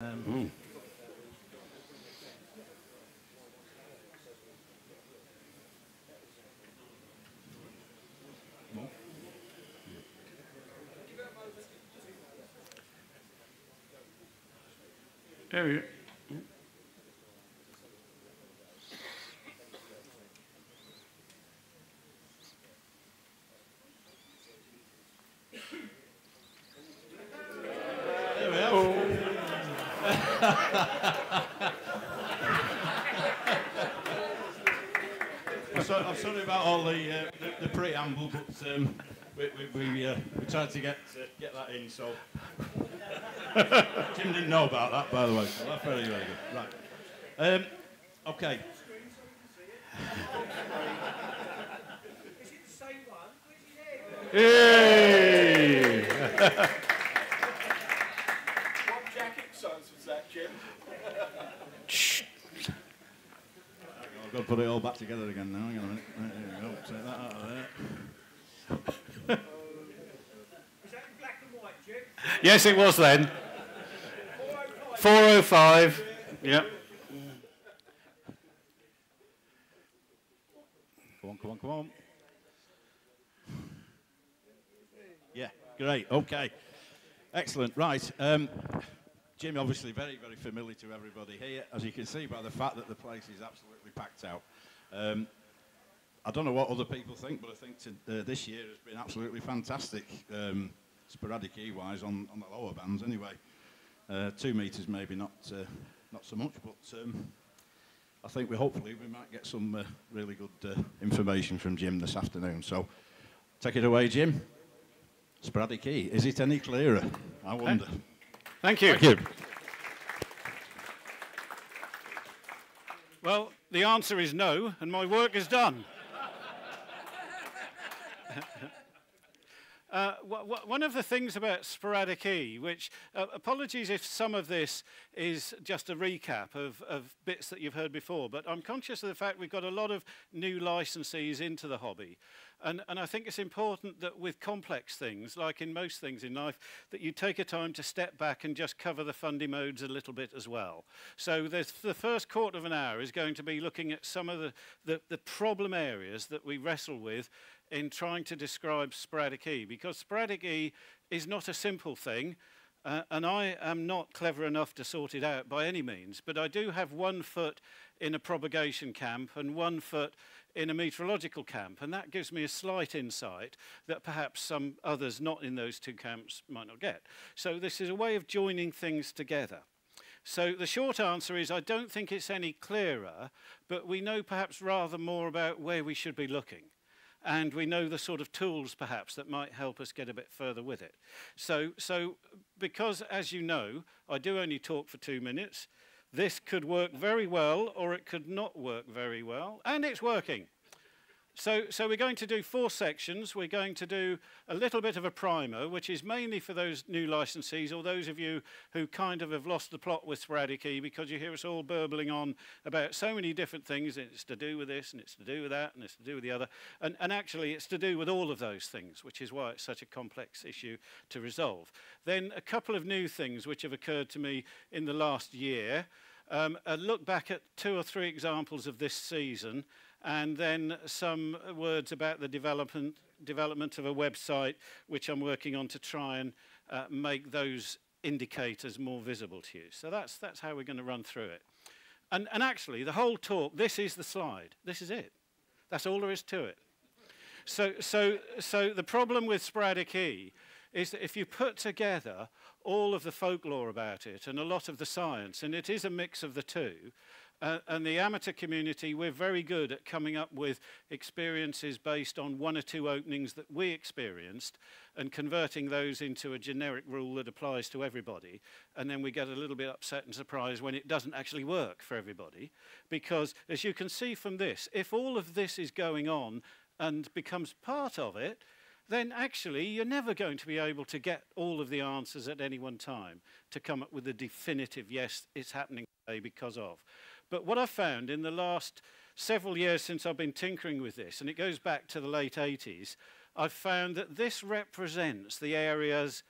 Um, There we go. There we are. I'm, sorry, I'm sorry about all the, uh, the, the preamble, but um, we, we, we, uh, we tried to get, uh, get that in, so. Jim didn't know about that, by the way, so that's very, very good. Right. Um, okay. Is it the same one? Where's? Hey! What jacket size was that, Jim? I've got to put it all back together again now. Hang on a minute. There we go. Take that out of there. Yes, it was then. 405. 405. Yep. Come on, come on, come on. Yeah, great. Okay. Excellent. Right. Um, Jim, obviously very, very familiar to everybody here, as you can see by the fact that the place is absolutely packed out. Um, I don't know what other people think, but I think to, uh, this year has been absolutely fantastic, um, sporadic E-wise on, on the lower bands anyway. Uh, two metres maybe not, uh, not so much, but um, I think we hopefully we might get some uh, really good uh, information from Jim this afternoon. So take it away, Jim. Sporadic E. Is it any clearer? I wonder. Thank you. Thank you. Well, the answer is no, and my work is done. Uh, one of the things about sporadic E, which uh, apologies if some of this is just a recap of, of bits that you've heard before, but I'm conscious of the fact we've got a lot of new licensees into the hobby. And, and I think it's important that with complex things, like in most things in life, that you take a time to step back and just cover the fundy modes a little bit as well. So the first quarter of an hour is going to be looking at some of the, the, the problem areas that we wrestle with in trying to describe sporadic E, because sporadic E is not a simple thing, uh, and I am not clever enough to sort it out by any means, but I do have one foot in a propagation camp and one foot in a meteorological camp, and that gives me a slight insight that perhaps some others not in those two camps might not get. So this is a way of joining things together. So the short answer is I don't think it's any clearer, but we know perhaps rather more about where we should be looking and we know the sort of tools perhaps that might help us get a bit further with it. So, so because as you know, I do only talk for two minutes, this could work very well or it could not work very well, and it's working. So, so we're going to do four sections. We're going to do a little bit of a primer, which is mainly for those new licensees or those of you who kind of have lost the plot with Sporadic E because you hear us all burbling on about so many different things. It's to do with this, and it's to do with that, and it's to do with the other. And, and actually, it's to do with all of those things, which is why it's such a complex issue to resolve. Then a couple of new things which have occurred to me in the last year. Um, a look back at two or three examples of this season and then some words about the development, development of a website which I'm working on to try and uh, make those indicators more visible to you. So that's, that's how we're going to run through it. And, and actually, the whole talk, this is the slide. This is it. That's all there is to it. So, so, so the problem with sporadic E is that if you put together all of the folklore about it and a lot of the science, and it is a mix of the two, uh, and the amateur community, we're very good at coming up with experiences based on one or two openings that we experienced and converting those into a generic rule that applies to everybody. And then we get a little bit upset and surprised when it doesn't actually work for everybody. Because as you can see from this, if all of this is going on and becomes part of it, then actually you're never going to be able to get all of the answers at any one time to come up with a definitive yes, it's happening today because of. But what I've found in the last several years since I've been tinkering with this, and it goes back to the late 80s, I've found that this represents the areas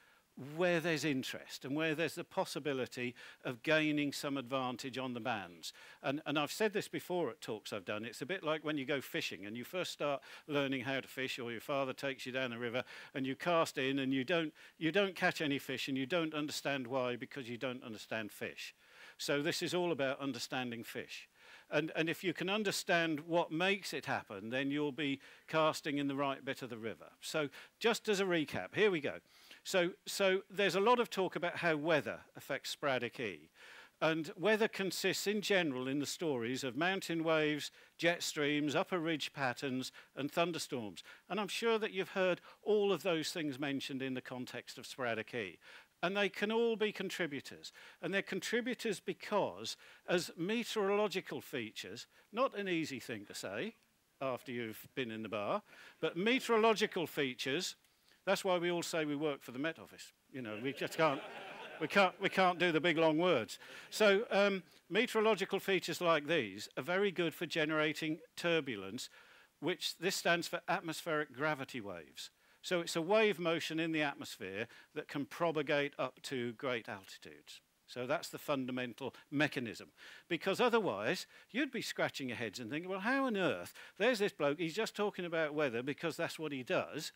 where there's interest and where there's the possibility of gaining some advantage on the bands. And, and I've said this before at talks I've done. It's a bit like when you go fishing and you first start learning how to fish, or your father takes you down the river and you cast in and you don't, you don't catch any fish and you don't understand why because you don't understand fish. So this is all about understanding fish. And, and if you can understand what makes it happen, then you'll be casting in the right bit of the river. So just as a recap, here we go. So, so there's a lot of talk about how weather affects sporadic E. And weather consists in general in the stories of mountain waves, jet streams, upper ridge patterns, and thunderstorms. And I'm sure that you've heard all of those things mentioned in the context of sporadic E. And they can all be contributors. And they're contributors because, as meteorological features, not an easy thing to say after you've been in the bar, but meteorological features that's why we all say we work for the Met Office. You know, we just can't, we can't, we can't do the big long words. So um, meteorological features like these are very good for generating turbulence, which this stands for atmospheric gravity waves. So it's a wave motion in the atmosphere that can propagate up to great altitudes. So that's the fundamental mechanism. Because otherwise, you'd be scratching your heads and thinking, well, how on earth? There's this bloke, he's just talking about weather because that's what he does.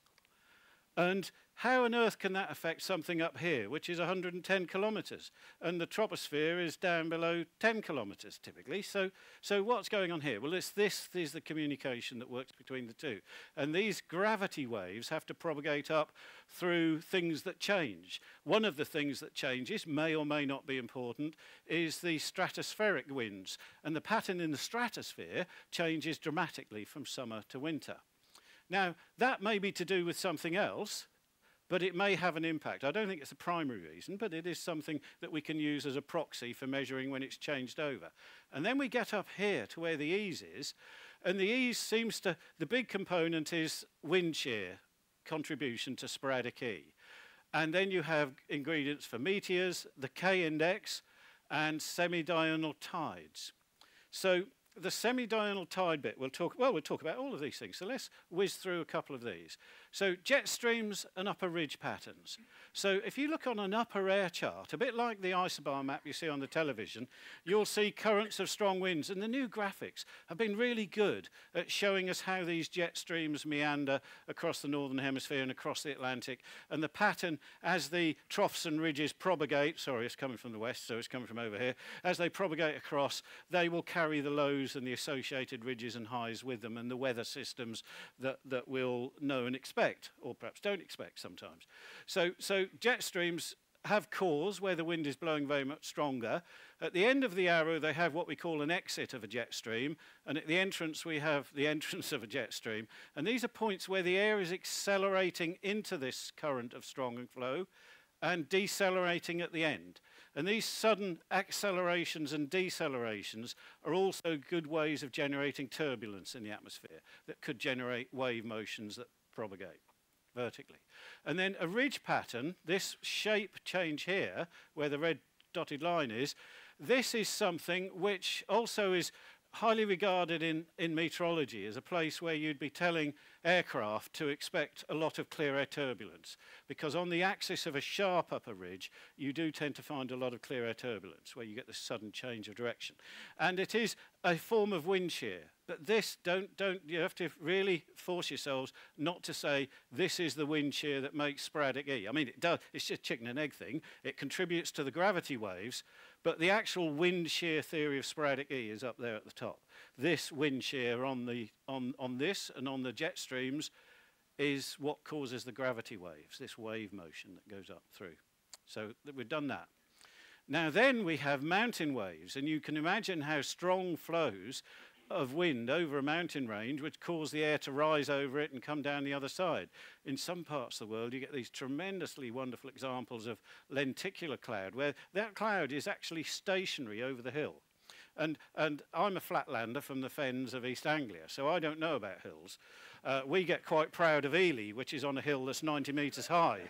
And how on earth can that affect something up here, which is 110 kilometres? And the troposphere is down below 10 kilometres typically. So, so what's going on here? Well, it's this is the communication that works between the two. And these gravity waves have to propagate up through things that change. One of the things that changes, may or may not be important, is the stratospheric winds. And the pattern in the stratosphere changes dramatically from summer to winter. Now, that may be to do with something else, but it may have an impact. I don't think it's a primary reason, but it is something that we can use as a proxy for measuring when it's changed over. And then we get up here to where the E's is, and the E's seems to, the big component is wind shear contribution to sporadic E. And then you have ingredients for meteors, the K index, and semi-diurnal tides. So the semi-diurnal tide bit, we'll talk, well, we'll talk about all of these things. So let's whiz through a couple of these. So jet streams and upper ridge patterns. So if you look on an upper air chart, a bit like the isobar map you see on the television, you'll see currents of strong winds. And the new graphics have been really good at showing us how these jet streams meander across the northern hemisphere and across the Atlantic. And the pattern as the troughs and ridges propagate, sorry, it's coming from the west, so it's coming from over here. As they propagate across, they will carry the lows and the associated ridges and highs with them and the weather systems that, that we'll know and expect expect, or perhaps don't expect sometimes. So, so jet streams have cores where the wind is blowing very much stronger. At the end of the arrow, they have what we call an exit of a jet stream, and at the entrance, we have the entrance of a jet stream. And these are points where the air is accelerating into this current of strong flow and decelerating at the end. And these sudden accelerations and decelerations are also good ways of generating turbulence in the atmosphere that could generate wave motions that propagate vertically. And then a ridge pattern, this shape change here, where the red dotted line is, this is something which also is highly regarded in, in meteorology as a place where you'd be telling aircraft to expect a lot of clear air turbulence because on the axis of a sharp upper ridge you do tend to find a lot of clear air turbulence where you get this sudden change of direction and it is a form of wind shear but this don't don't you have to really force yourselves not to say this is the wind shear that makes sporadic e i mean it does it's just chicken and egg thing it contributes to the gravity waves but the actual wind shear theory of sporadic E is up there at the top. This wind shear on, the, on, on this and on the jet streams is what causes the gravity waves, this wave motion that goes up through. So we've done that. Now then we have mountain waves, and you can imagine how strong flows of wind over a mountain range would cause the air to rise over it and come down the other side. In some parts of the world, you get these tremendously wonderful examples of lenticular cloud, where that cloud is actually stationary over the hill. And, and I'm a flatlander from the fens of East Anglia, so I don't know about hills. Uh, we get quite proud of Ely, which is on a hill that's 90 metres high.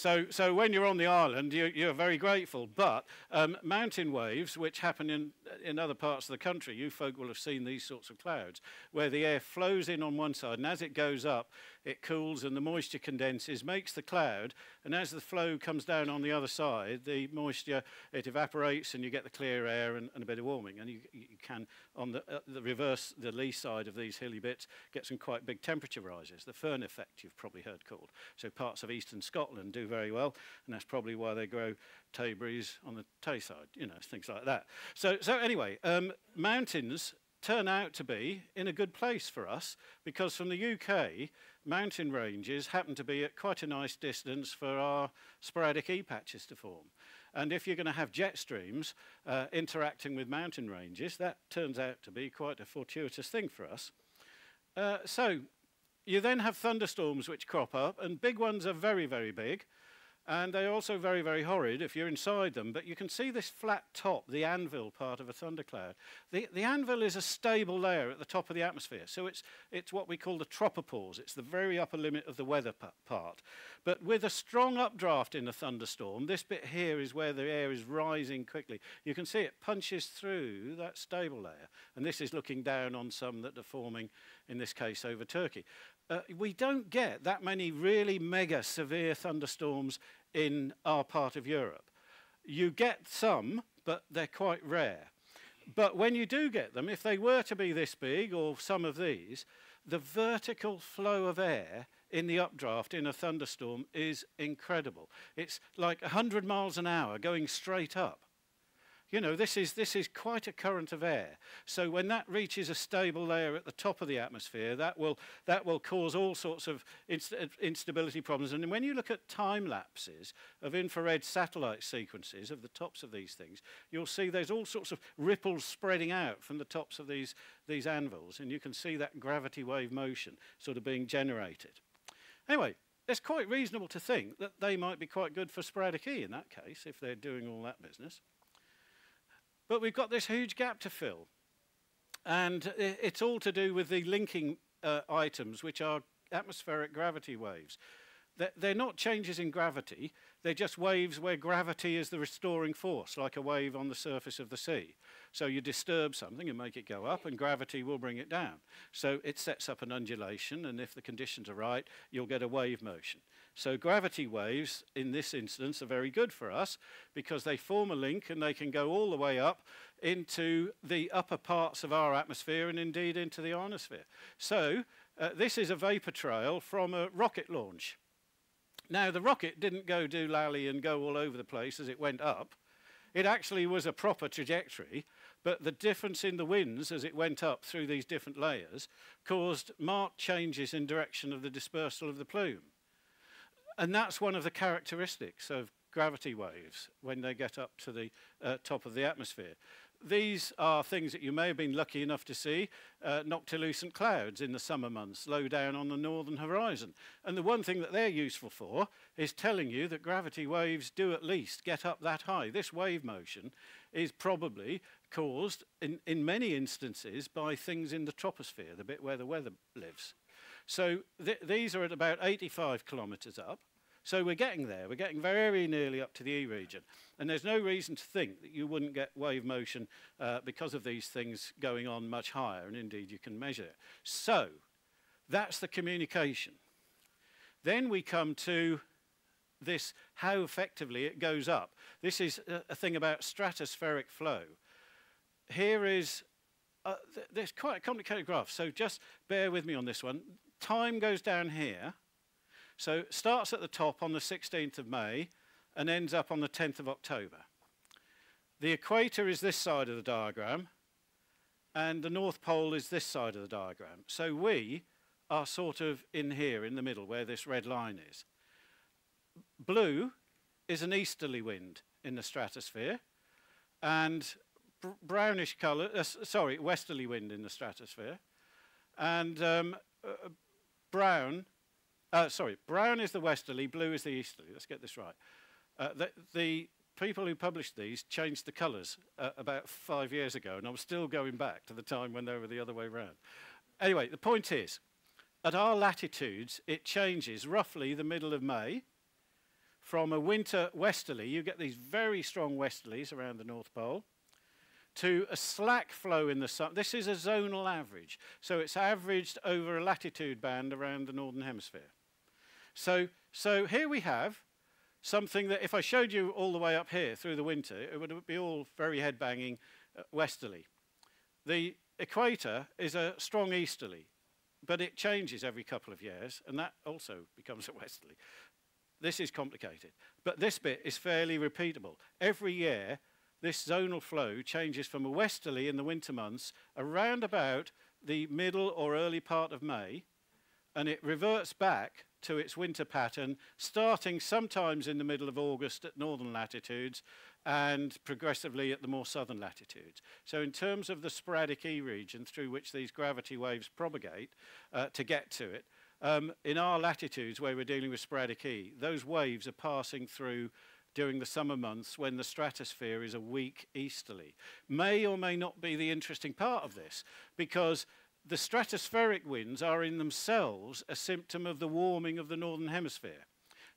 So, so when you're on the island, you, you're very grateful. But um, mountain waves, which happen in, in other parts of the country, you folk will have seen these sorts of clouds, where the air flows in on one side, and as it goes up, it cools and the moisture condenses, makes the cloud, and as the flow comes down on the other side, the moisture, it evaporates and you get the clear air and, and a bit of warming. And you, you can, on the, uh, the reverse, the lee side of these hilly bits, get some quite big temperature rises. The Föhn effect you've probably heard called. So parts of eastern Scotland do very well, and that's probably why they grow Tayberries on the Tay side, you know, things like that. So, so anyway, um, mountains turn out to be in a good place for us because from the UK, mountain ranges happen to be at quite a nice distance for our sporadic E-patches to form. And if you're going to have jet streams uh, interacting with mountain ranges, that turns out to be quite a fortuitous thing for us. Uh, so you then have thunderstorms which crop up, and big ones are very, very big. And they're also very, very horrid if you're inside them. But you can see this flat top, the anvil part of a thundercloud. The, the anvil is a stable layer at the top of the atmosphere. So it's, it's what we call the tropopause. It's the very upper limit of the weather part. But with a strong updraft in a thunderstorm, this bit here is where the air is rising quickly. You can see it punches through that stable layer. And this is looking down on some that are forming, in this case, over Turkey. Uh, we don't get that many really mega severe thunderstorms in our part of Europe. You get some, but they're quite rare. But when you do get them, if they were to be this big, or some of these, the vertical flow of air in the updraft in a thunderstorm is incredible. It's like 100 miles an hour going straight up. You know, this is, this is quite a current of air. So when that reaches a stable layer at the top of the atmosphere, that will, that will cause all sorts of inst instability problems. And when you look at time lapses of infrared satellite sequences of the tops of these things, you'll see there's all sorts of ripples spreading out from the tops of these, these anvils. And you can see that gravity wave motion sort of being generated. Anyway, it's quite reasonable to think that they might be quite good for sporadic E in that case, if they're doing all that business. But we've got this huge gap to fill. And it's all to do with the linking uh, items, which are atmospheric gravity waves. They're not changes in gravity, they're just waves where gravity is the restoring force, like a wave on the surface of the sea. So you disturb something and make it go up, and gravity will bring it down. So it sets up an undulation, and if the conditions are right, you'll get a wave motion. So gravity waves, in this instance, are very good for us because they form a link and they can go all the way up into the upper parts of our atmosphere and indeed into the ionosphere. So uh, this is a vapor trail from a rocket launch. Now, the rocket didn't go doolally and go all over the place as it went up. It actually was a proper trajectory, but the difference in the winds as it went up through these different layers caused marked changes in direction of the dispersal of the plume. And that's one of the characteristics of gravity waves when they get up to the uh, top of the atmosphere. These are things that you may have been lucky enough to see, uh, noctilucent clouds in the summer months, low down on the northern horizon. And the one thing that they're useful for is telling you that gravity waves do at least get up that high. This wave motion is probably caused, in, in many instances, by things in the troposphere, the bit where the weather lives. So th these are at about 85 kilometres up. So we're getting there. We're getting very nearly up to the E region. And there's no reason to think that you wouldn't get wave motion uh, because of these things going on much higher. And indeed, you can measure it. So that's the communication. Then we come to this, how effectively it goes up. This is a, a thing about stratospheric flow. Here is, uh, th there's quite a complicated graph, so just bear with me on this one. Time goes down here, so starts at the top on the 16th of May and ends up on the 10th of October. The equator is this side of the diagram, and the North Pole is this side of the diagram. So we are sort of in here, in the middle, where this red line is. Blue is an easterly wind in the stratosphere, and brownish colour, uh, sorry, westerly wind in the stratosphere, and um, uh, brown uh, sorry, brown is the westerly, blue is the easterly. Let's get this right. Uh, the, the, people who published these changed the colours uh, about five years ago, and I'm still going back to the time when they were the other way around. Anyway, the point is, at our latitudes, it changes roughly the middle of May. From a winter westerly, you get these very strong westerlies around the North Pole, to a slack flow in the sun. This is a zonal average, so it's averaged over a latitude band around the northern hemisphere. So, so here we have something that if I showed you all the way up here through the winter, it would be all very head-banging uh, westerly. The equator is a strong easterly, but it changes every couple of years, and that also becomes a westerly. This is complicated, but this bit is fairly repeatable. Every year, this zonal flow changes from a westerly in the winter months around about the middle or early part of May, and it reverts back to its winter pattern, starting sometimes in the middle of August at northern latitudes and progressively at the more southern latitudes. So in terms of the sporadic E region through which these gravity waves propagate uh, to get to it, um, in our latitudes where we're dealing with sporadic E, those waves are passing through during the summer months when the stratosphere is a weak easterly. May or may not be the interesting part of this because the stratospheric winds are in themselves a symptom of the warming of the northern hemisphere.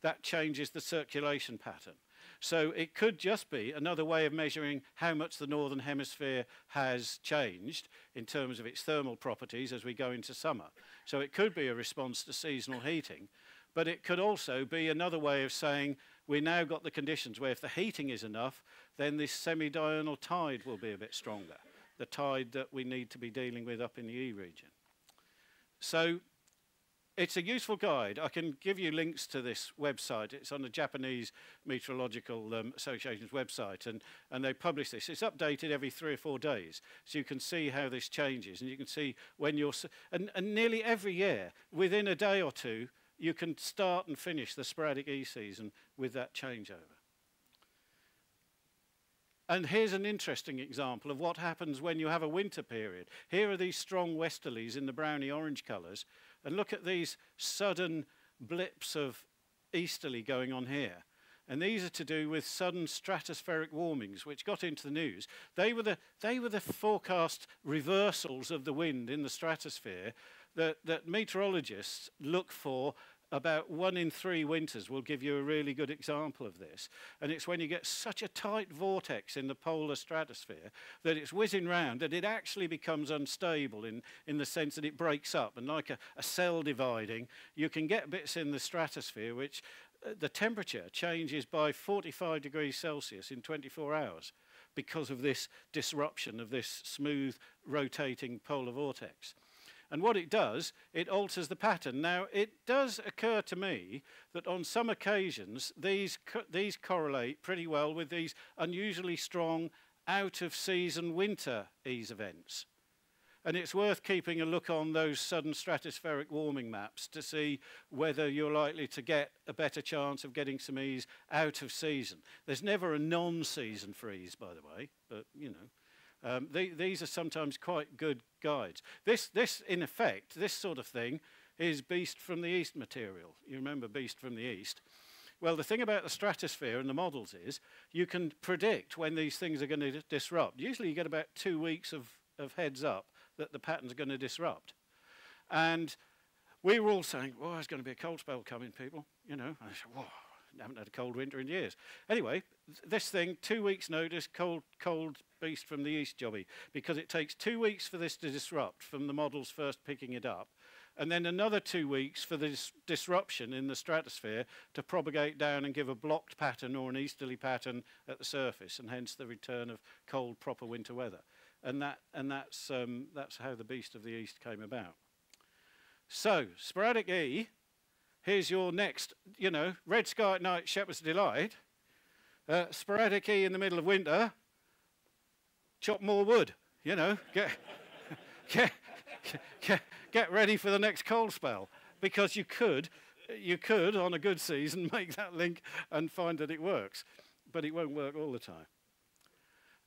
That changes the circulation pattern. So it could just be another way of measuring how much the northern hemisphere has changed in terms of its thermal properties as we go into summer. So it could be a response to seasonal heating, but it could also be another way of saying we now got the conditions where if the heating is enough, then this semi-diurnal tide will be a bit stronger the tide that we need to be dealing with up in the E region. So it's a useful guide. I can give you links to this website. It's on the Japanese Meteorological um, Association's website, and, and they publish this. It's updated every three or four days, so you can see how this changes, and you can see when you're... And, and nearly every year, within a day or two, you can start and finish the sporadic E season with that changeover. And here's an interesting example of what happens when you have a winter period. Here are these strong westerlies in the browny orange colours. And look at these sudden blips of easterly going on here. And these are to do with sudden stratospheric warmings, which got into the news. They were the, they were the forecast reversals of the wind in the stratosphere that, that meteorologists look for about one in three winters will give you a really good example of this. And it's when you get such a tight vortex in the polar stratosphere that it's whizzing round that it actually becomes unstable in, in the sense that it breaks up. And like a, a cell dividing, you can get bits in the stratosphere which uh, the temperature changes by 45 degrees Celsius in 24 hours because of this disruption of this smooth rotating polar vortex. And what it does, it alters the pattern. Now, it does occur to me that on some occasions, these, co these correlate pretty well with these unusually strong out-of-season winter E's events. And it's worth keeping a look on those sudden stratospheric warming maps to see whether you're likely to get a better chance of getting some E's out of season. There's never a non-season freeze, by the way, but, you know. Um, they, these are sometimes quite good guides. This, this, in effect, this sort of thing is beast from the east material. You remember beast from the east. Well, the thing about the stratosphere and the models is you can predict when these things are going to disrupt. Usually you get about two weeks of, of heads up that the pattern's going to disrupt. And we were all saying, well, there's going to be a cold spell coming, people. You know, and I said, whoa, haven't had a cold winter in years. Anyway, th this thing, two weeks notice, cold, cold beast from the east jobby, because it takes two weeks for this to disrupt from the models first picking it up, and then another two weeks for this disruption in the stratosphere to propagate down and give a blocked pattern or an easterly pattern at the surface, and hence the return of cold, proper winter weather. And, that, and that's, um, that's how the beast of the east came about. So, sporadic E here's your next, you know, red sky at night, shepherd's delight. Uh, sporadic E in the middle of winter, chop more wood, you know, get, get, get, get ready for the next cold spell. Because you could, you could, on a good season, make that link and find that it works. But it won't work all the time.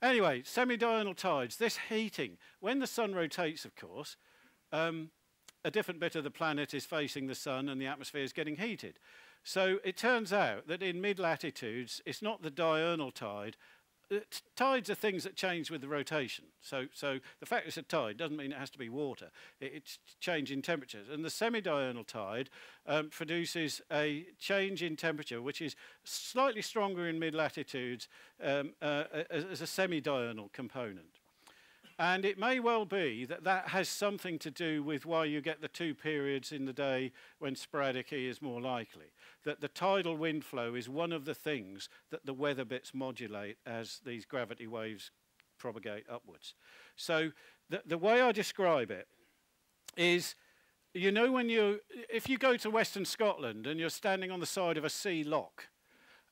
Anyway, semi-diurnal tides, this heating, when the sun rotates, of course, um, a different bit of the planet is facing the sun and the atmosphere is getting heated. So it turns out that in mid-latitudes, it's not the diurnal tide. Uh, tides are things that change with the rotation. So, so the fact it's a tide doesn't mean it has to be water. It, it's change in temperatures. And the semi-diurnal tide um, produces a change in temperature, which is slightly stronger in mid-latitudes um, uh, as, as a semi-diurnal component. And it may well be that that has something to do with why you get the two periods in the day when sporadic E is more likely. That the tidal wind flow is one of the things that the weather bits modulate as these gravity waves propagate upwards. So the, the way I describe it is you know when you if you go to western scotland and you're standing on the side of a sea loch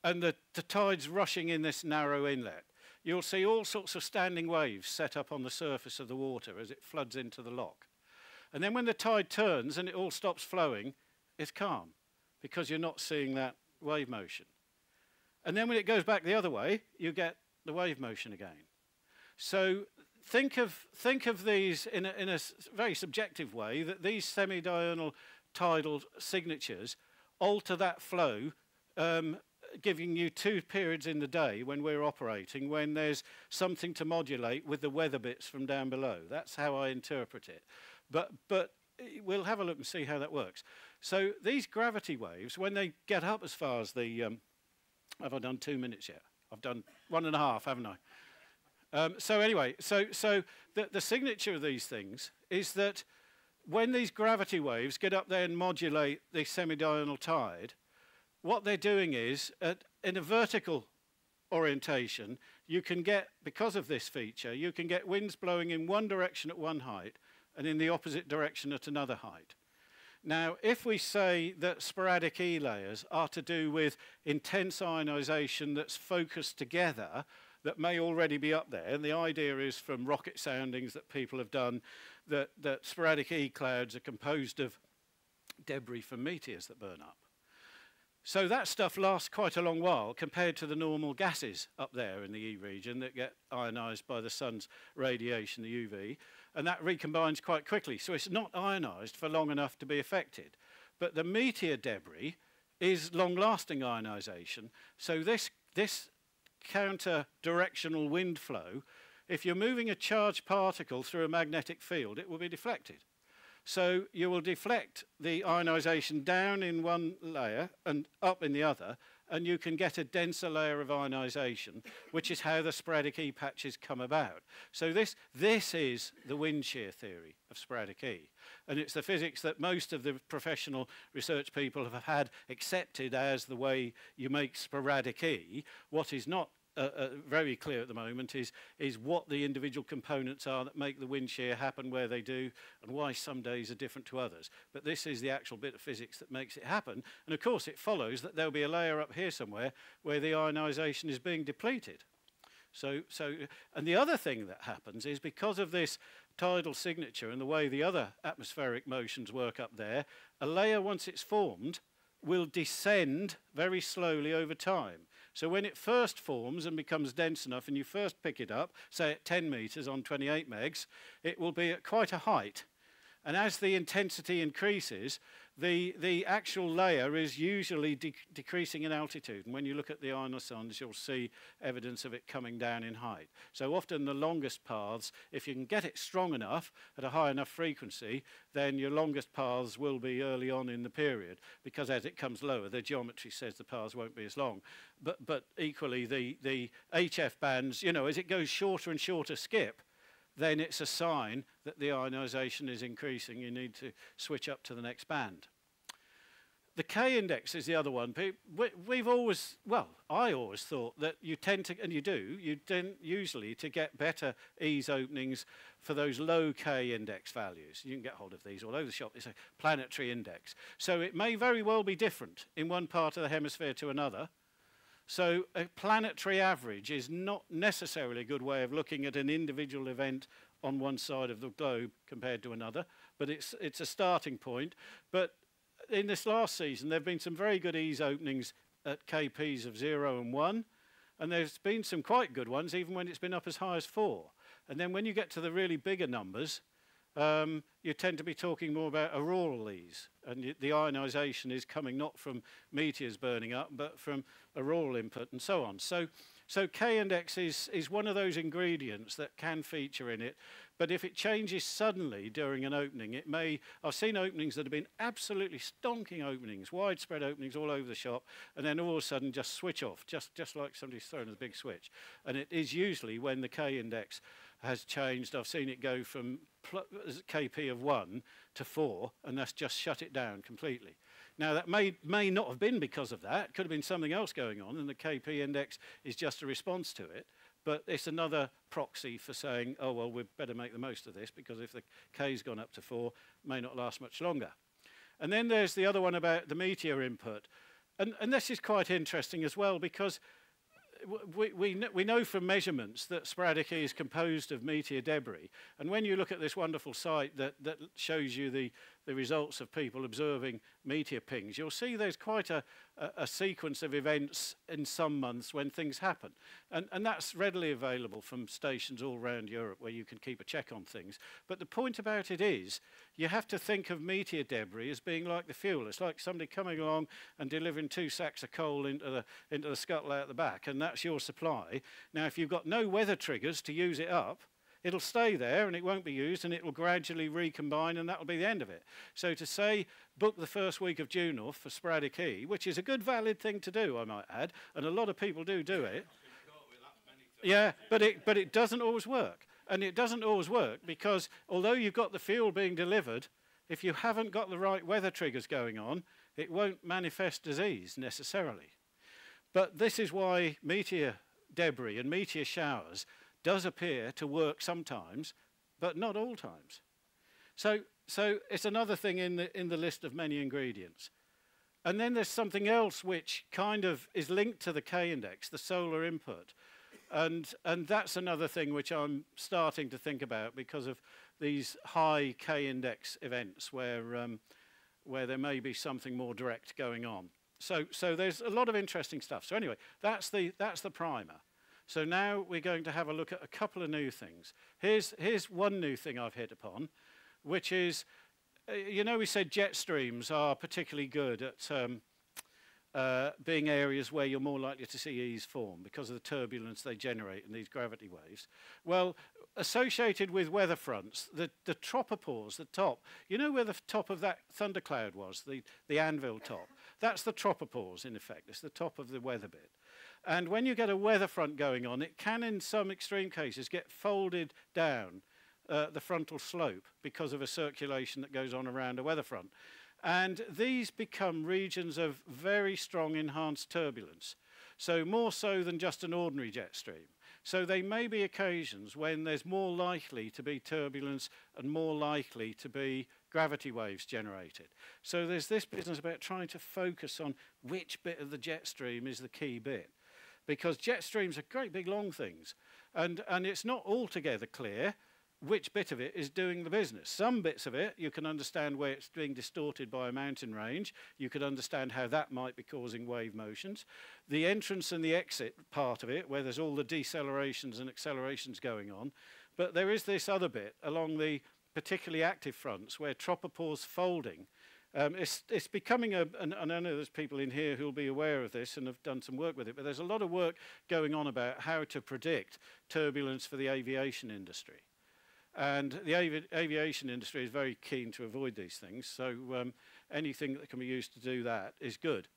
and the, the tide's rushing in this narrow inlet you'll see all sorts of standing waves set up on the surface of the water as it floods into the loch. And then when the tide turns and it all stops flowing it's calm because you're not seeing that wave motion. And then when it goes back the other way you get the wave motion again. So think of, think of these in a, in a very subjective way, that these semi-diurnal tidal signatures alter that flow, um, giving you two periods in the day when we're operating, when there's something to modulate with the weather bits from down below. That's how I interpret it. But, but we'll have a look and see how that works. So these gravity waves, when they get up as far as the... Um, have I done two minutes yet? I've done one and a half, haven't I? Um, so anyway, so, so the, the signature of these things is that when these gravity waves get up there and modulate the semi-diurnal tide, what they're doing is, at, in a vertical orientation, you can get, because of this feature, you can get winds blowing in one direction at one height and in the opposite direction at another height. Now, if we say that sporadic E layers are to do with intense ionization that's focused together that may already be up there. And the idea is from rocket soundings that people have done that, that sporadic E clouds are composed of debris from meteors that burn up. So that stuff lasts quite a long while compared to the normal gases up there in the E region that get ionized by the sun's radiation, the UV, and that recombines quite quickly. So it's not ionized for long enough to be affected. But the meteor debris is long-lasting ionization. So this, this counter-directional wind flow, if you're moving a charged particle through a magnetic field, it will be deflected. So you will deflect the ionization down in one layer and up in the other, and you can get a denser layer of ionization, which is how the sporadic E patches come about. So this, this is the wind shear theory of sporadic E. And it's the physics that most of the professional research people have had accepted as the way you make sporadic E. What is not uh, uh, very clear at the moment is, is what the individual components are that make the wind shear happen where they do and why some days are different to others. But this is the actual bit of physics that makes it happen. And of course, it follows that there'll be a layer up here somewhere where the ionization is being depleted. So, so, and the other thing that happens is because of this tidal signature and the way the other atmospheric motions work up there, a layer, once it's formed, will descend very slowly over time. So when it first forms and becomes dense enough and you first pick it up, say at 10 meters on 28 megs, it will be at quite a height. And as the intensity increases, the, the actual layer is usually de decreasing in altitude. And when you look at the ionosondes, you'll see evidence of it coming down in height. So often the longest paths, if you can get it strong enough at a high enough frequency, then your longest paths will be early on in the period. Because as it comes lower, the geometry says the paths won't be as long. But, but equally, the, the HF bands, you know, as it goes shorter and shorter skip, then it's a sign that the ionization is increasing. You need to switch up to the next band. The K index is the other one. We've always, well, I always thought that you tend to, and you do, you tend usually to get better E's openings for those low K index values. You can get hold of these all over the shop. It's a planetary index. So it may very well be different in one part of the hemisphere to another. So a planetary average is not necessarily a good way of looking at an individual event on one side of the globe compared to another, but it's, it's a starting point. But in this last season, there have been some very good E's openings at KPs of 0 and 1, and there's been some quite good ones even when it's been up as high as 4. And then when you get to the really bigger numbers, um, you tend to be talking more about auroral E's. And the ionization is coming not from meteors burning up, but from auroral input and so on. So So K-index is, is one of those ingredients that can feature in it, but if it changes suddenly during an opening, it may, I've seen openings that have been absolutely stonking openings, widespread openings all over the shop, and then all of a sudden just switch off, just, just like somebody's thrown a big switch. And it is usually when the K-index has changed. I've seen it go from KP of 1 to 4, and that's just shut it down completely. Now, that may, may not have been because of that. It could have been something else going on, and the KP index is just a response to it. But it's another proxy for saying, oh, well, we'd better make the most of this because if the K's gone up to 4, may not last much longer. And then there's the other one about the meteor input. And, and this is quite interesting as well because we, we, we know from measurements that sporadic is composed of meteor debris. And when you look at this wonderful site that, that shows you the, the results of people observing meteor pings, you'll see there's quite a, a, a, sequence of events in some months when things happen. And, and that's readily available from stations all around Europe where you can keep a check on things. But the point about it is, you have to think of meteor debris as being like the fuel. It's like somebody coming along and delivering two sacks of coal into the, into the scuttle out the back, and that's your supply. Now, if you've got no weather triggers to use it up, it'll stay there and it won't be used and it will gradually recombine and that'll be the end of it. So to say book the first week of June off for sporadic E, which is a good valid thing to do, I might add, and a lot of people do do it. Yeah, but it, but it doesn't always work. And it doesn't always work because although you've got the fuel being delivered, if you haven't got the right weather triggers going on, it won't manifest disease necessarily. But this is why meteor debris and meteor showers does appear to work sometimes, but not all times. So, so it's another thing in the, in the list of many ingredients. And then there's something else which kind of is linked to the K index, the solar input. And, and that's another thing which I'm starting to think about because of these high K index events where, um, where there may be something more direct going on. So, so there's a lot of interesting stuff. So anyway, that's the, that's the primer. So now we're going to have a look at a couple of new things. Here's, here's one new thing I've hit upon, which is, uh, you know, we said jet streams are particularly good at um, uh, being areas where you're more likely to see E's form because of the turbulence they generate in these gravity waves. Well, associated with weather fronts, the, the tropopause, the top, you know where the top of that thundercloud was, the, the anvil top? That's the tropopause, in effect. It's the top of the weather bit. And when you get a weather front going on, it can, in some extreme cases, get folded down uh, the frontal slope because of a circulation that goes on around a weather front. And these become regions of very strong enhanced turbulence. So more so than just an ordinary jet stream. So they may be occasions when there's more likely to be turbulence and more likely to be gravity waves generated. So there's this business about trying to focus on which bit of the jet stream is the key bit because jet streams are great big long things. And, and it's not altogether clear which bit of it is doing the business. Some bits of it, you can understand where it's being distorted by a mountain range. You could understand how that might be causing wave motions. The entrance and the exit part of it, where there's all the decelerations and accelerations going on. But there is this other bit along the particularly active fronts where tropopause folding um, it's, it's becoming a, and, and I know there's people in here who will be aware of this and have done some work with it, but there's a lot of work going on about how to predict turbulence for the aviation industry. And the avi aviation industry is very keen to avoid these things, so um, anything that can be used to do that is good.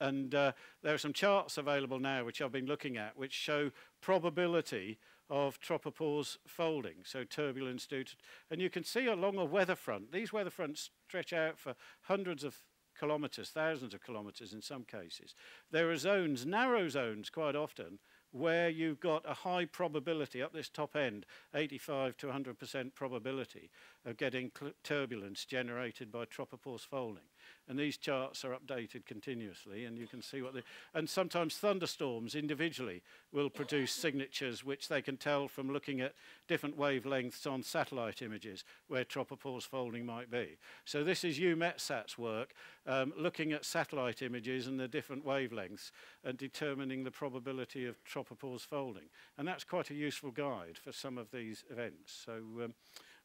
And uh, there are some charts available now which I've been looking at which show probability of tropopause folding, so turbulence due to, and you can see along a weather front, these weather fronts stretch out for hundreds of kilometres, thousands of kilometres in some cases. There are zones, narrow zones quite often, where you've got a high probability up this top end, 85 to 100% probability of getting turbulence generated by tropopause folding. And these charts are updated continuously, and you can see what they... And sometimes thunderstorms individually will produce signatures which they can tell from looking at different wavelengths on satellite images where tropopause folding might be. So this is UMETSAT's work, um, looking at satellite images and the different wavelengths and determining the probability of tropopause folding. And that's quite a useful guide for some of these events. So um,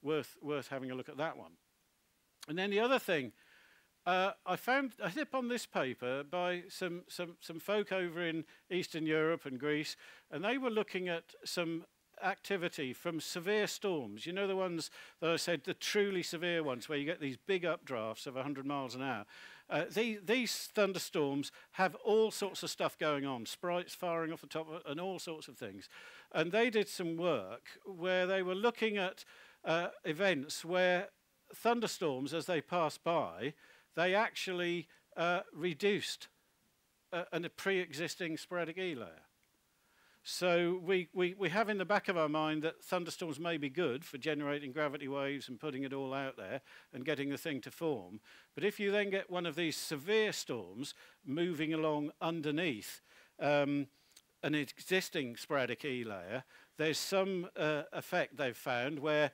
worth, worth having a look at that one. And then the other thing uh, I found a tip on this paper by some, some, some folk over in Eastern Europe and Greece, and they were looking at some activity from severe storms. You know the ones that I said, the truly severe ones, where you get these big updrafts of 100 miles an hour. Uh, these, these thunderstorms have all sorts of stuff going on, sprites firing off the top, of, and all sorts of things. And they did some work where they were looking at uh, events where thunderstorms, as they passed by, they actually uh, reduced a, a pre-existing sporadic E layer. So we, we, we have in the back of our mind that thunderstorms may be good for generating gravity waves and putting it all out there and getting the thing to form. But if you then get one of these severe storms moving along underneath um, an existing sporadic E layer, there's some uh, effect they've found where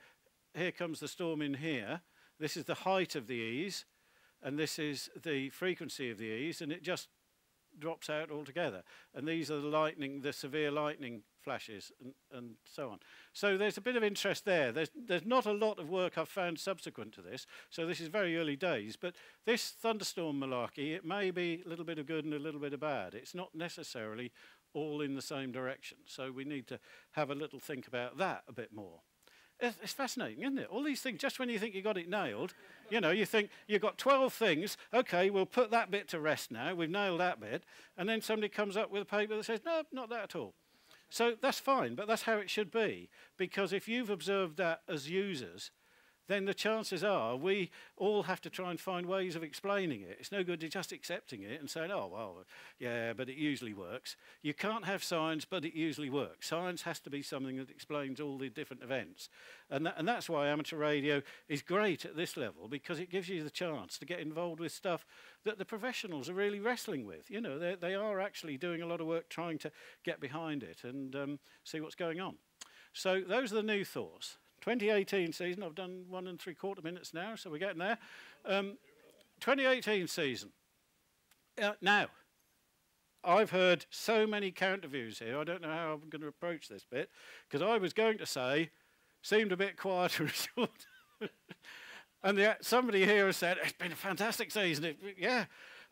here comes the storm in here. This is the height of the E's, and this is the frequency of the E's, and it just drops out altogether. And these are the lightning, the severe lightning flashes and, and so on. So there's a bit of interest there. There's, there's not a lot of work I've found subsequent to this, so this is very early days. But this thunderstorm malarkey, it may be a little bit of good and a little bit of bad. It's not necessarily all in the same direction. So we need to have a little think about that a bit more. It's, fascinating, isn't it? All these things, just when you think you've got it nailed, you know, you think you've got 12 things, okay, we'll put that bit to rest now, we've nailed that bit, and then somebody comes up with a paper that says, no, not that at all. So that's fine, but that's how it should be, because if you've observed that as users, then the chances are we all have to try and find ways of explaining it. It's no good just accepting it and saying, oh, well, yeah, but it usually works. You can't have science, but it usually works. Science has to be something that explains all the different events. And, and that's why amateur radio is great at this level, because it gives you the chance to get involved with stuff that the professionals are really wrestling with. You know, they are actually doing a lot of work trying to get behind it and um, see what's going on. So those are the new thoughts. 2018 season, I've done one and three quarter minutes now, so we're getting there. Um, 2018 season. Uh, now, I've heard so many counter views here, I don't know how I'm going to approach this bit, because I was going to say, seemed a bit quieter and the, somebody here has said, it's been a fantastic season. It, yeah.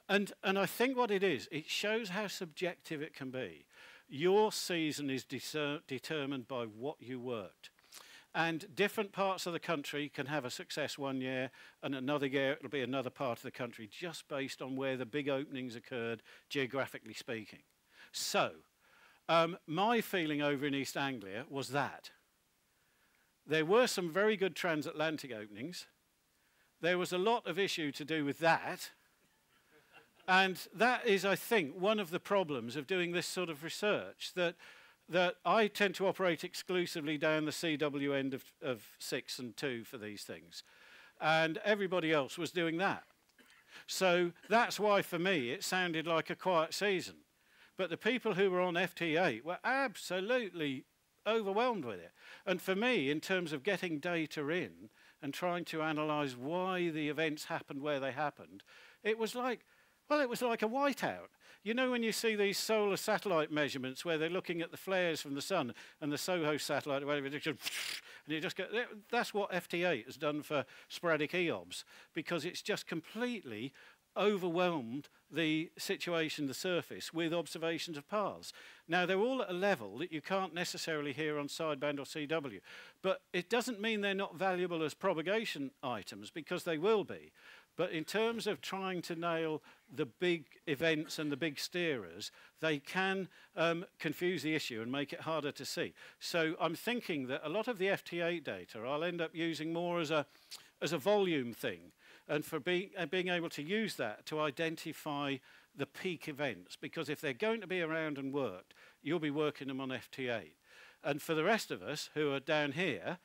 And, and I think what it is, it shows how subjective it can be. Your season is determined by what you worked. And different parts of the country can have a success one year, and another year it'll be another part of the country, just based on where the big openings occurred, geographically speaking. So, um, my feeling over in East Anglia was that there were some very good transatlantic openings. There was a lot of issue to do with that. and that is, I think, one of the problems of doing this sort of research that that I tend to operate exclusively down the CW end of, of six and two for these things. And everybody else was doing that. So that's why for me it sounded like a quiet season. But the people who were on FT8 were absolutely overwhelmed with it. And for me, in terms of getting data in and trying to analyze why the events happened where they happened, it was like, well, it was like a whiteout. You know when you see these solar satellite measurements where they're looking at the flares from the sun and the SOHO satellite, whatever, and you just go, that's what FT8 has done for sporadic EOBS because it's just completely overwhelmed the situation, the surface, with observations of paths. Now, they're all at a level that you can't necessarily hear on sideband or CW, but it doesn't mean they're not valuable as propagation items, because they will be. But in terms of trying to nail the big events and the big steerers, they can um, confuse the issue and make it harder to see. So I'm thinking that a lot of the FT8 data I'll end up using more as a, as a volume thing and for being, uh, being able to use that to identify the peak events. Because if they're going to be around and worked, you'll be working them on FT8. And for the rest of us who are down here,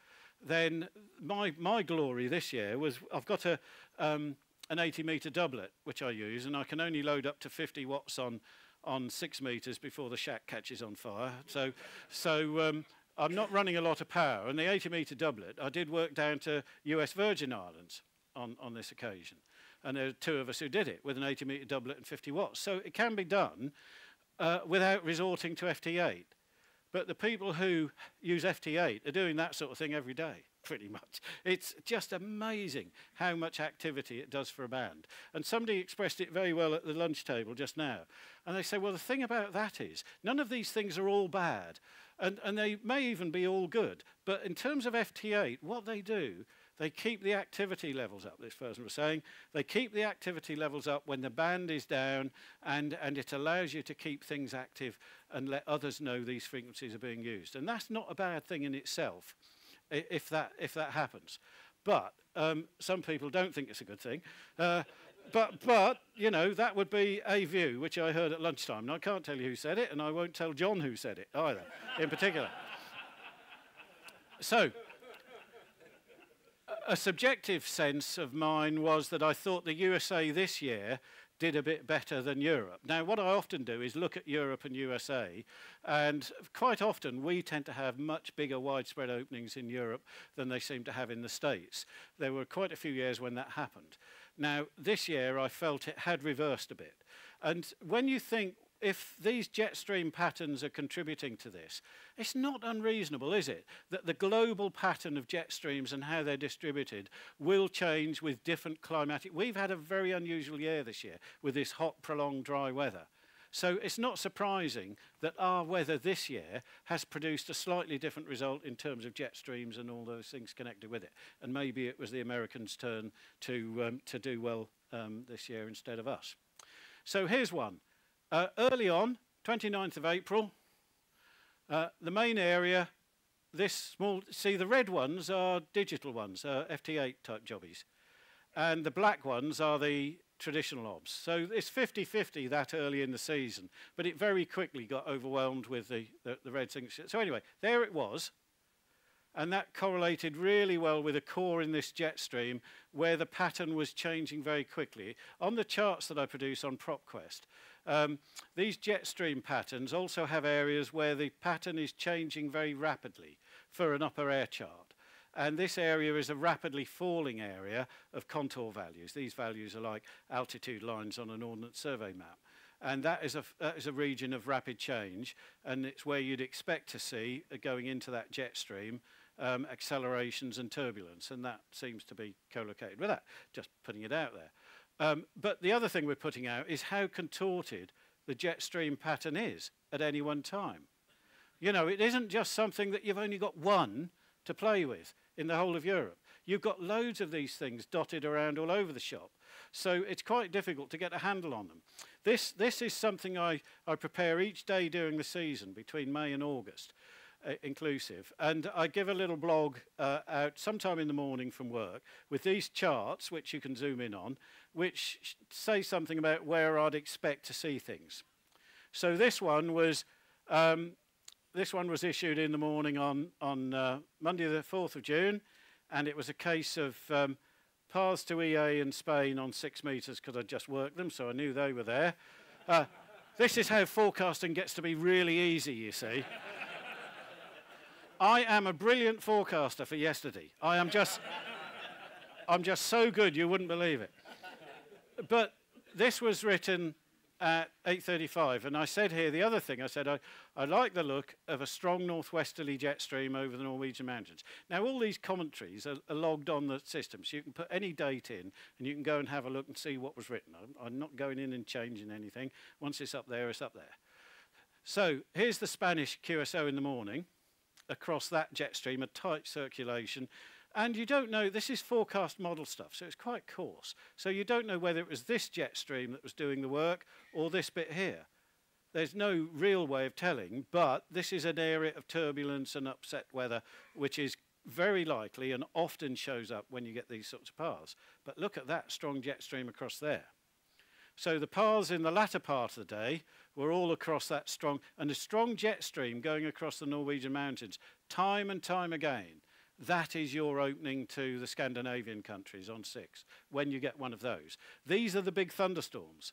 then my, my glory this year was I've got a, um, an 80 meter doublet, which I use, and I can only load up to 50 watts on, on six meters before the shack catches on fire. So, so um, I'm not running a lot of power. And the 80 meter doublet, I did work down to US Virgin Islands on, on this occasion. And there are two of us who did it with an 80 meter doublet and 50 watts. So it can be done uh, without resorting to FT8. But the people who use FT8 are doing that sort of thing every day. Pretty much. It's just amazing how much activity it does for a band. And somebody expressed it very well at the lunch table just now. And they say, well, the thing about that is, none of these things are all bad. And, and they may even be all good. But in terms of FT8, what they do they keep the activity levels up, this person was saying. They keep the activity levels up when the band is down, and, and it allows you to keep things active and let others know these frequencies are being used. And that's not a bad thing in itself, if that, if that happens. But um, some people don't think it's a good thing. Uh, but, but, you know, that would be a view, which I heard at lunchtime. And I can't tell you who said it, and I won't tell John who said it either, in particular. So, a subjective sense of mine was that I thought the USA this year did a bit better than Europe. Now, what I often do is look at Europe and USA, and quite often we tend to have much bigger widespread openings in Europe than they seem to have in the States. There were quite a few years when that happened. Now, this year I felt it had reversed a bit. And when you think if these jet stream patterns are contributing to this, it's not unreasonable, is it, that the global pattern of jet streams and how they're distributed will change with different climatic. We've had a very unusual year this year with this hot, prolonged, dry weather. So it's not surprising that our weather this year has produced a slightly different result in terms of jet streams and all those things connected with it. And maybe it was the Americans' turn to, um, to do well um, this year instead of us. So here's one. Uh, early on, 29th of April, uh, the main area, this small, see the red ones are digital ones, uh, FT8 type jobbies. And the black ones are the traditional obs. So it's 50-50 that early in the season, but it very quickly got overwhelmed with the, the, the red signature. So anyway, there it was. And that correlated really well with a core in this jet stream where the pattern was changing very quickly. On the charts that I produce on PropQuest, um, these jet stream patterns also have areas where the pattern is changing very rapidly for an upper air chart. And this area is a rapidly falling area of contour values. These values are like altitude lines on an Ordnance Survey map. And that is, a, that is a region of rapid change, and it's where you'd expect to see, uh, going into that jet stream, um, accelerations and turbulence, and that seems to be co-located with that, just putting it out there. Um, but the other thing we're putting out is how contorted the jet stream pattern is at any one time. You know, it isn't just something that you've only got one to play with in the whole of Europe. You've got loads of these things dotted around all over the shop. So it's quite difficult to get a handle on them. This, this is something I, I prepare each day during the season between May and August uh, inclusive. And I give a little blog uh, out sometime in the morning from work with these charts, which you can zoom in on, which say something about where I'd expect to see things. So this one was um, this one was issued in the morning on on uh, Monday the 4th of June, and it was a case of um, paths to EA in Spain on six metres because I'd just worked them, so I knew they were there. Uh, this is how forecasting gets to be really easy, you see. I am a brilliant forecaster for yesterday. I am just, I'm just so good you wouldn't believe it. But this was written at 8.35, and I said here, the other thing, I said, I, I like the look of a strong northwesterly jet stream over the Norwegian mountains. Now, all these commentaries are, are, logged on the system, so you can put any date in, and you can go and have a look and see what was written. I'm, I'm not going in and changing anything. Once it's up there, it's up there. So here's the Spanish QSO in the morning across that jet stream, a tight circulation. And you don't know, this is forecast model stuff, so it's quite coarse. So you don't know whether it was this jet stream that was doing the work or this bit here. There's no real way of telling, but this is an area of turbulence and upset weather, which is very likely and often shows up when you get these sorts of paths. But look at that strong jet stream across there. So the paths in the latter part of the day were all across that strong, and a strong jet stream going across the Norwegian mountains, time and time again. That is your opening to the Scandinavian countries on six, when you get one of those. These are the big thunderstorms.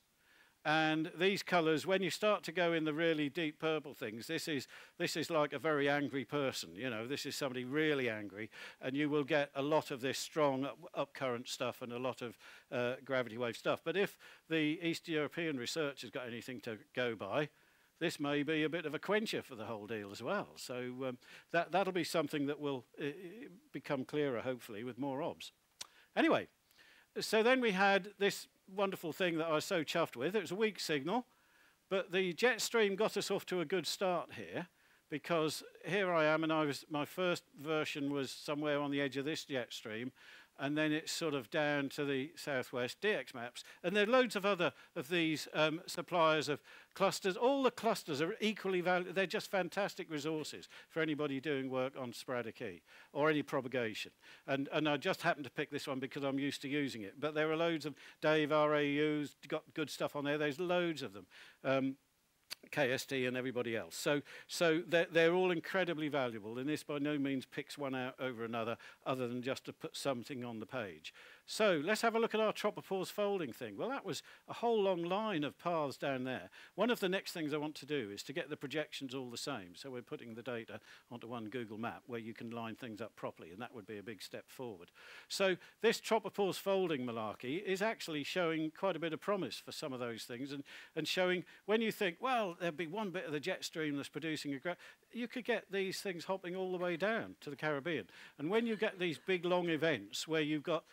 And these colours, when you start to go in the really deep purple things, this is, this is like a very angry person. You know, this is somebody really angry. And you will get a lot of this strong up, up stuff and a lot of uh, gravity wave stuff. But if the East European research has got anything to go by, this may be a bit of a quencher for the whole deal as well. So um, that, that'll be something that will uh, become clearer, hopefully, with more OBS. Anyway, so then we had this wonderful thing that I was so chuffed with. It was a weak signal, but the jet stream got us off to a good start here because here I am, and I was my first version was somewhere on the edge of this jet stream, and then it's sort of down to the southwest DX maps. And there are loads of other of these um, suppliers of clusters. All the clusters are equally valuable. They're just fantastic resources for anybody doing work on sporadic or any propagation. And, and I just happened to pick this one because I'm used to using it. But there are loads of Dave RAUs, got good stuff on there. There's loads of them. Um, KST and everybody else. So, so they're, they're, all incredibly valuable, and this by no means picks one out over another, other than just to put something on the page. So let's have a look at our tropopause folding thing. Well, that was a whole long line of paths down there. One of the next things I want to do is to get the projections all the same. So we're putting the data onto one Google map where you can line things up properly, and that would be a big step forward. So this tropopause folding malarkey is actually showing quite a bit of promise for some of those things and, and showing when you think, well, there'd be one bit of the jet stream that's producing a you could get these things hopping all the way down to the Caribbean. And when you get these big long events where you've got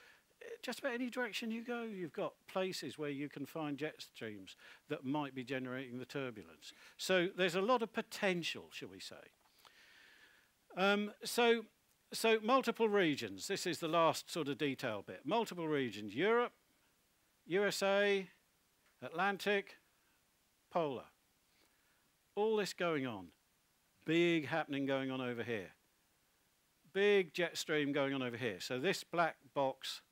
just about any direction you go, you've got places where you can find jet streams that might be generating the turbulence. So there's a lot of potential, shall we say. Um, so, so multiple regions. This is the last sort of detail bit. Multiple regions. Europe, USA, Atlantic, Polar. All this going on. Big happening going on over here. Big jet stream going on over here. So this black box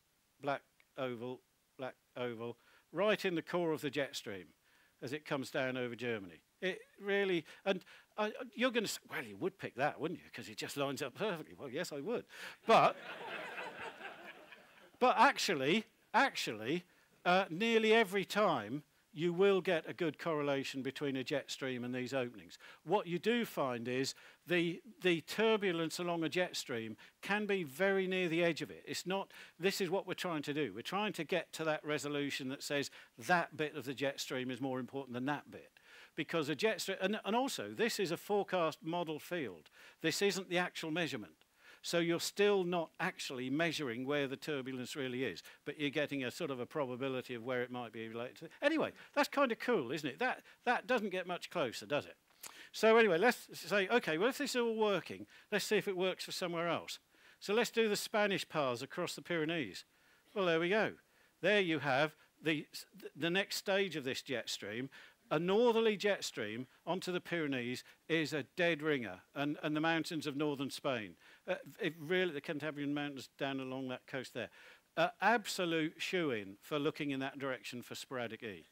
black oval, black oval, right in the core of the jet stream as it comes down over Germany. It really, and uh, you're going to say, well, you would pick that, wouldn't you? Because it just lines up perfectly. Well, yes, I would. But, but actually, actually, uh, nearly every time you will get a good correlation between a jet stream and these openings. What you do find is the, the turbulence along a jet stream can be very near the edge of it. It's not, this is what we're trying to do. We're trying to get to that resolution that says that bit of the jet stream is more important than that bit. Because a jet stream, and, and also this is a forecast model field. This isn't the actual measurement. So you're still not actually measuring where the turbulence really is, but you're getting a sort of a probability of where it might be related to. Anyway, that's kind of cool, isn't it? That, that doesn't get much closer, does it? So anyway, let's say, okay, well, if this is all working, let's see if it works for somewhere else. So let's do the Spanish paths across the Pyrenees. Well, there we go. There you have the, the next stage of this jet stream, a northerly jet stream onto the Pyrenees is a dead ringer, and, and the mountains of northern Spain. Uh, really, the Cantabrian Mountains down along that coast there. Uh, absolute shoe-in for looking in that direction for sporadic E.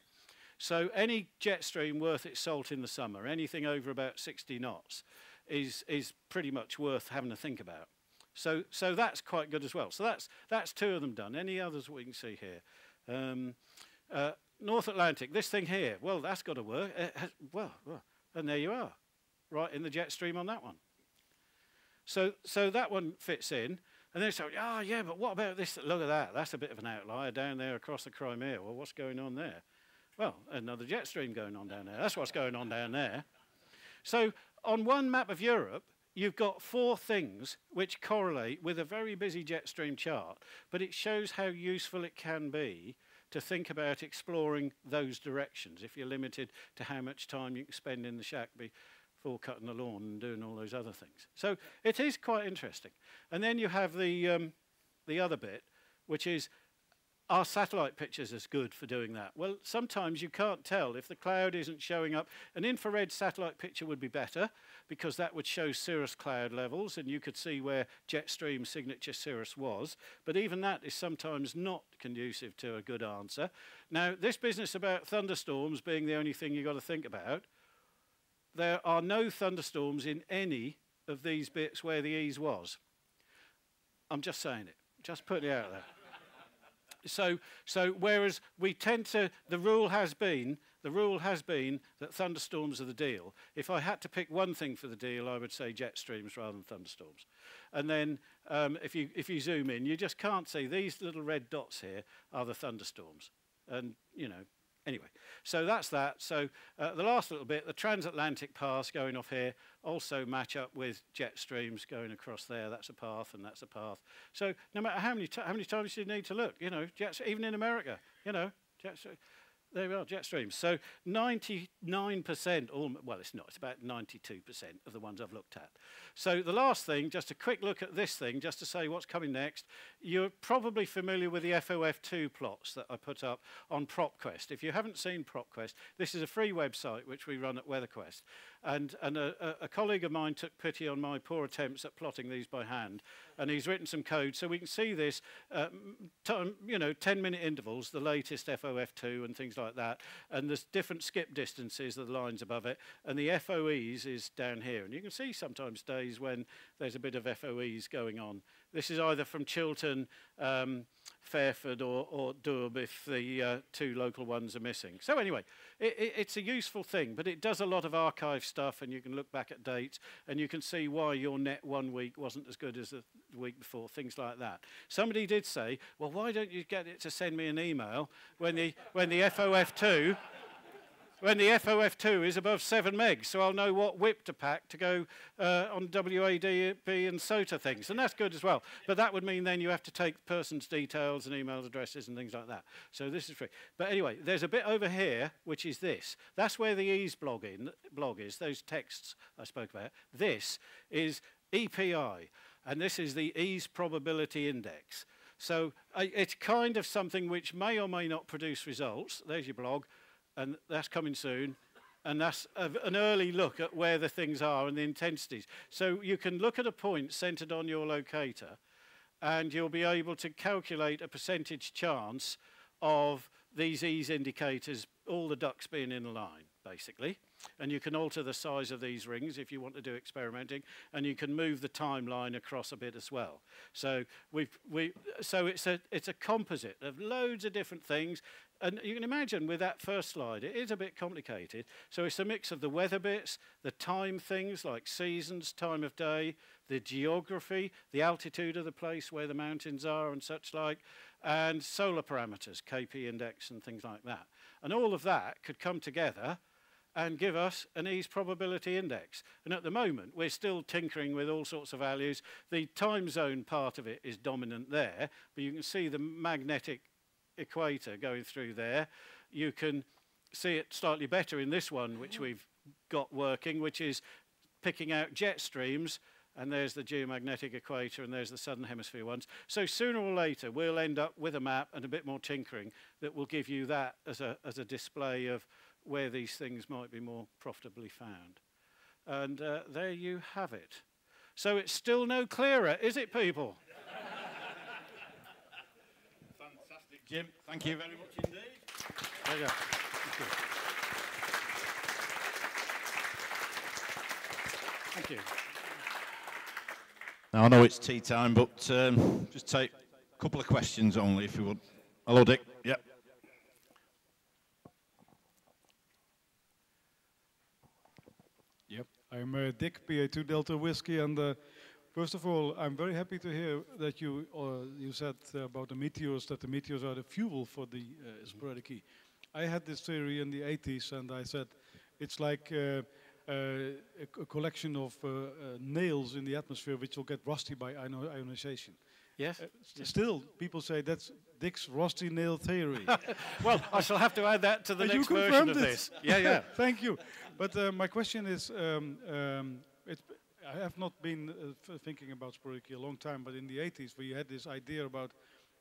So any jet stream worth its salt in the summer, anything over about 60 knots, is, is pretty much worth having to think about. So, so that's quite good as well. So that's, that's two of them done. Any others we can see here? Um, uh, North Atlantic, this thing here, well, that's got to work. Has, well, well, and there you are, right in the jet stream on that one. So, so that one fits in. And then it's like, oh, yeah, but what about this? Look at that. That's a bit of an outlier down there across the Crimea. Well, what's going on there? Well, another jet stream going on down there. That's what's going on down there. So on one map of Europe, you've got four things which correlate with a very busy jet stream chart, but it shows how useful it can be to think about exploring those directions if you're limited to how much time you can spend in the shack before cutting the lawn and doing all those other things. So it is quite interesting. And then you have the, um, the other bit, which is are satellite pictures as good for doing that? Well, sometimes you can't tell if the cloud isn't showing up. An infrared satellite picture would be better because that would show cirrus cloud levels and you could see where jet stream signature cirrus was. But even that is sometimes not conducive to a good answer. Now, this business about thunderstorms being the only thing you've got to think about, there are no thunderstorms in any of these bits where the E's was. I'm just saying it, just putting it out there so, so whereas we tend to, the rule has been, the rule has been that thunderstorms are the deal. If I had to pick one thing for the deal, I would say jet streams rather than thunderstorms. And then um, if, you, if you zoom in, you just can't see these little red dots here are the thunderstorms. And, you know, Anyway, so that's that. So uh, the last little bit, the transatlantic paths going off here also match up with jet streams going across there. That's a path and that's a path. So no matter how many, how many times you need to look, you know, jets, even in America, you know, jets, there we are, jet streams. So 99%, all, well, it's not, it's about 92% of the ones I've looked at. So the last thing, just a quick look at this thing, just to say what's coming next. You're probably familiar with the FOF2 plots that I put up on PropQuest. If you haven't seen PropQuest, this is a free website which we run at WeatherQuest. And, and a, a, a colleague of mine took pity on my poor attempts at plotting these by hand, and he's written some code so we can see this, uh, you know, 10-minute intervals, the latest FOF2 and things like that, and there's different skip distances of the lines above it, and the FOEs is down here. And you can see sometimes days when there's a bit of FOEs going on. This is either from Chilton, um, Fairford or, or Dourbes if the uh, two local ones are missing. So anyway, it, it, it's a useful thing, but it does a lot of archive stuff and you can look back at dates and you can see why your net one week wasn't as good as the week before, things like that. Somebody did say, well, why don't you get it to send me an email when the, when the FOF2 when the FOF2 is above 7 megs, so I'll know what whip to pack to go uh, on WADB and SOTA things, and that's good as well. But that would mean then you have to take person's details and email addresses and things like that. So this is free. But anyway, there's a bit over here, which is this. That's where the E's blog, in, blog is, those texts I spoke about. This is EPI, and this is the E's probability index. So uh, it's kind of something which may or may not produce results. There's your blog and that's coming soon. And that's a, an early look at where the things are and the intensities. So you can look at a point centered on your locator, and you'll be able to calculate a percentage chance of these E's indicators, all the ducks being in line, basically. And you can alter the size of these rings if you want to do experimenting, and you can move the timeline across a bit as well. So we've, we, so it's a, it's a composite of loads of different things. And you can imagine with that first slide, it is a bit complicated. So it's a mix of the weather bits, the time things like seasons, time of day, the geography, the altitude of the place where the mountains are and such like, and solar parameters, KP index and things like that. And all of that could come together and give us an E's probability index. And at the moment, we're still tinkering with all sorts of values. The time zone part of it is dominant there, but you can see the magnetic equator going through there. You can see it slightly better in this one, which we've got working, which is picking out jet streams, and there's the geomagnetic equator, and there's the southern hemisphere ones. So sooner or later, we'll end up with a map and a bit more tinkering that will give you that as a, as a display of where these things might be more profitably found. And uh, there you have it. So it's still no clearer, is it, people? Fantastic, Jim, thank you very much indeed. There you go. Thank you. Now, I know it's tea time, but um, just take a couple of questions only, if you would. Hello, Dick. Yep. Yep, I'm uh, Dick, PA2 Delta Whiskey, and uh, First of all, I'm very happy to hear that you uh, you said about the meteors that the meteors are the fuel for the uh, sporadic. I had this theory in the 80s, and I said it's like uh, uh, a, a, collection of uh, nails in the atmosphere which will get rusty by ionization. Yes. St still, people say that's Dick's rusty nail theory. well, I shall have to add that to the next version of it. this. Yeah, yeah. Thank you. But my question is. Um, um, I have not been uh, thinking about sporadic a long time, but in the 80s we had this idea about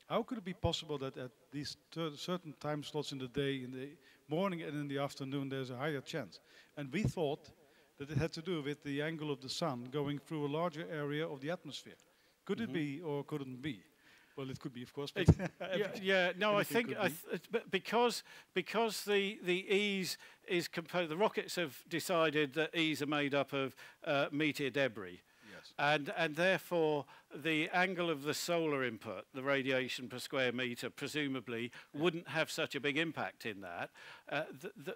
how could it be possible that at these certain time slots in the day, in the morning and in the afternoon, there's a higher chance. And we thought that it had to do with the angle of the sun going through a larger area of the atmosphere. Could mm -hmm. it mm-hmm. be or couldn't be? Well, it could be, of course. But yeah, yeah, no, I think I th because because the the E's is composed. The rockets have decided that E's are made up of uh, meteor debris. Yes. And, and therefore, the angle of the solar input, the radiation per square metre, presumably wouldn't have such a big impact in that. Uh,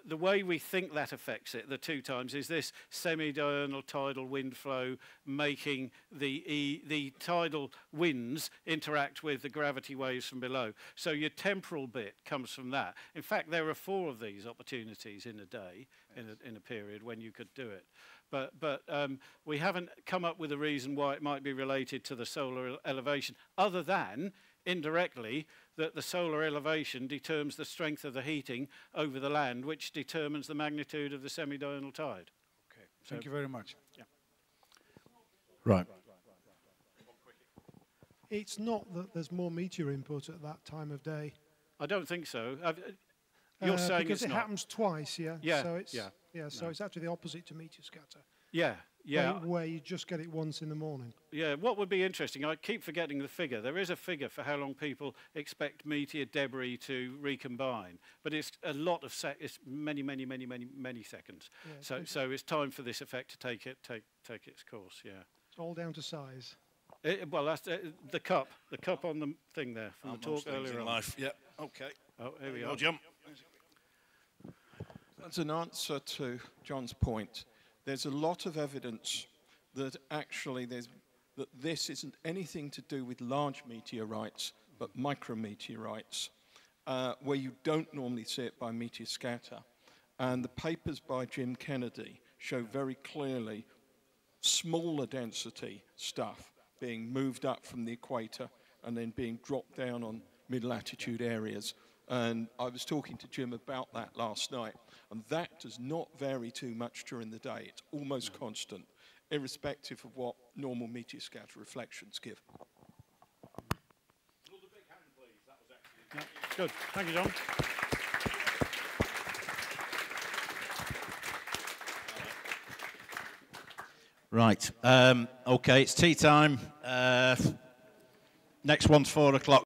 the, way we think that affects it, the two times, is this semi-diurnal tidal wind flow making the, e, the tidal winds interact with the gravity waves from below. So your temporal bit comes from that. In fact, there are four of these opportunities in a day, in a, in a period when you could do it but, but um, we haven't come up with a reason why it might be related to the solar elevation, other than indirectly that the solar elevation determines the strength of the heating over the land, which determines the magnitude of the semi-diurnal tide. Okay. Thank you very much. Right. It's not that there's more meteor input at that time of day. I don't think so. I've, you're Uh, saying because it's it not. happens twice, yeah. Yeah, So it's yeah. Yeah. So No. it's actually the opposite to meteor scatter. Yeah, yeah. Where, where you just get it once in the morning. Yeah, what would be interesting, I keep forgetting the figure. There is a figure for how long people expect meteor debris to recombine, but it's a lot of sec- it's many, many, many, many, many seconds. Yeah, So, it's- so it's time for this effect to take it, take, take its course. Yeah. It's all down to size. It, well, that's uh, the cup, the cup on the thing there from the talk earlier on. life. Yep. Okay. Oh, here we Go, are. Jim. As an answer to John's point, there's a lot of evidence that actually that this isn't anything to do with large meteorites, but micrometeorites, uh, where you don't normally see it by meteor scatter. And the papers by Jim Kennedy show very clearly smaller density stuff being moved up from the equator and then being dropped down on mid-latitude areas. And I was talking to Jim about that last night, and that does not vary too much during the day. It's almost constant, irrespective of what normal meteor scatter reflections give. Yeah, Good. Thank you, John. Right. Um, okay, it's tea time. Uh, next one's four o'clock.